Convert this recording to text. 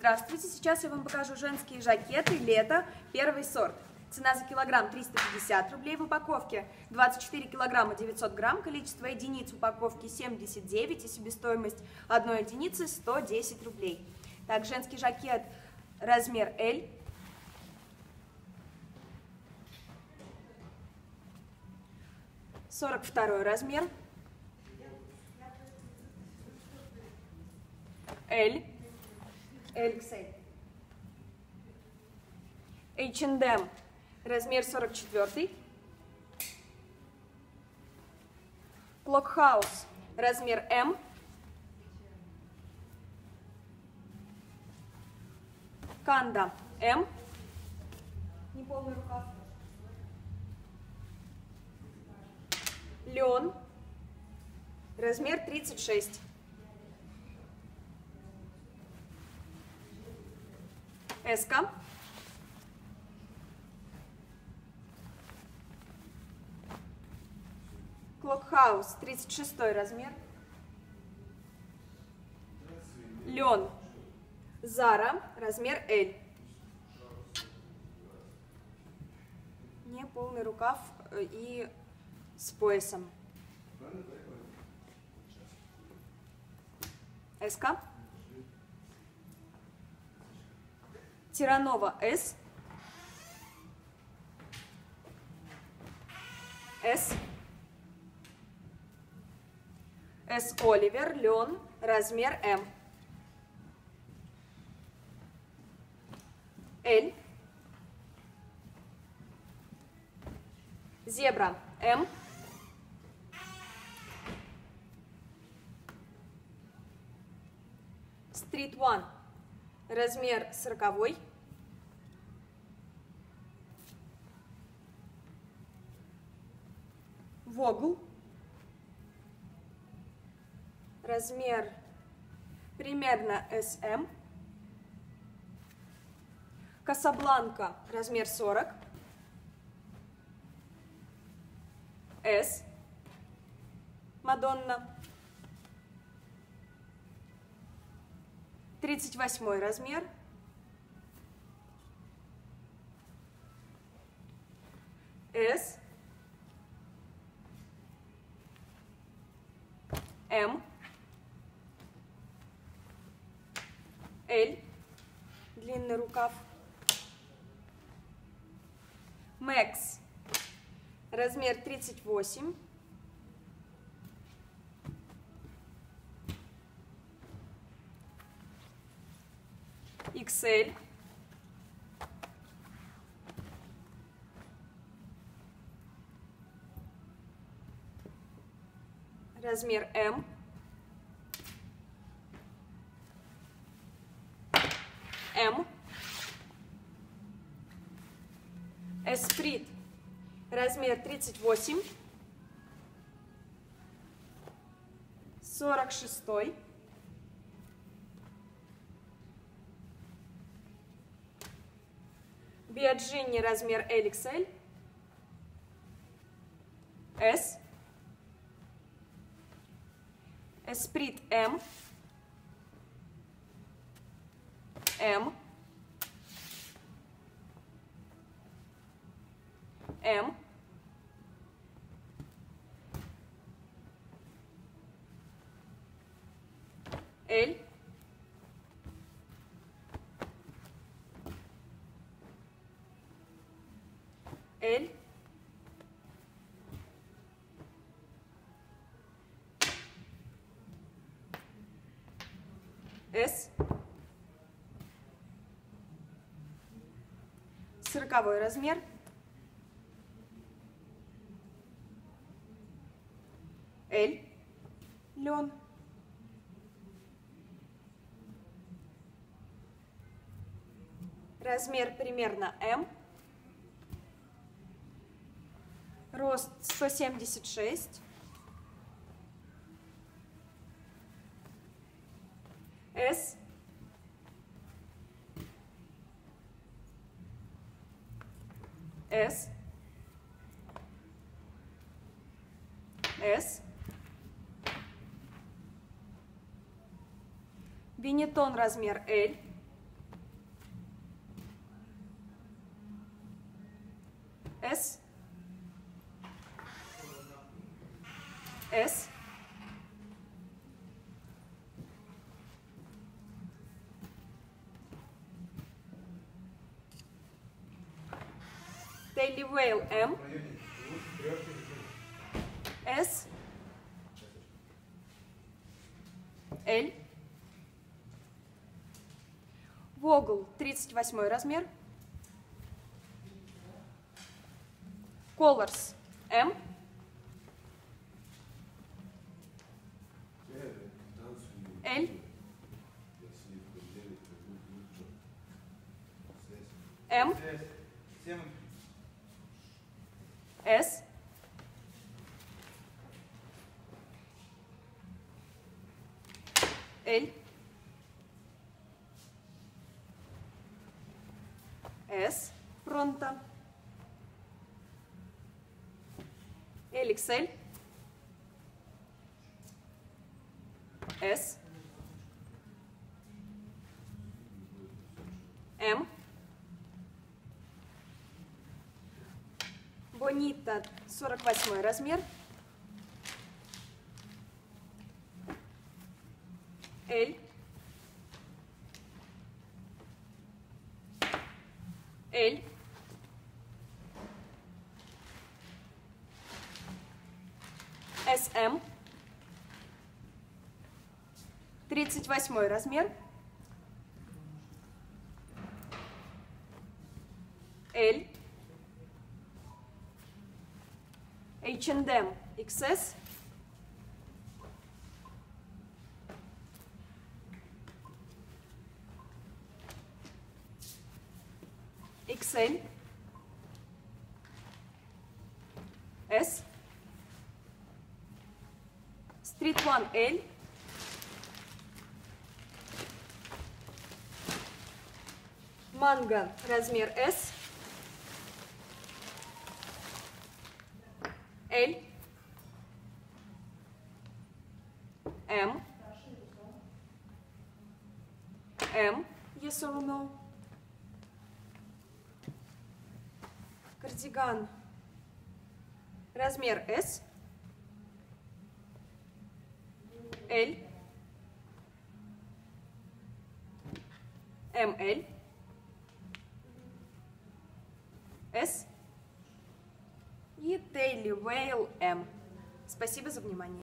Здравствуйте, сейчас я вам покажу женские жакеты лето, первый сорт. Цена за килограмм 350 рублей в упаковке, 24 килограмма 900 грамм, количество единиц упаковки 79 и себестоимость одной единицы 110 рублей. Так, женский жакет размер L. Сорок второй размер. L. XL. H&M, размер 44. Blockhouse, размер М. Канда, М. Неполный рукав. Лен, размер 36. Эска. Клокхаус, 36 размер. Лен. Зара, размер L. Не полный рукав э, и с поясом. СК. Тиранова С. С. С. Оливер, лен, размер М. Л. Зебра М. Стрит One, размер сороковой. Вогл. Размер примерно SM. Касабланка, размер 40. S. Мадонна. 38 размер. S. М. Л. Длинный рукав. Мэкс. Размер 38. XL. Размер М. М. Эсприт. Размер 38. 46. Биоджинни размер LXL. S. Эсприт М. М. М. Л. Л. С. Сороковой размер. Л. Лен. Размер примерно М. Рост 176. S. S. S. Винетон размер L. S, S, Whale M, S, L, Вогл 38 размер, Colors M, L, M, S, L, S, pronto. LXL, S, M, Бонита 48 размер, L, L, SM, 38 размер, L, H&M XS, XL, S, Street One L, Манго размер S, L, M, M, yes or no? Кардиган. Размер S. L. ML. S. И Daily Whale M. Спасибо за внимание.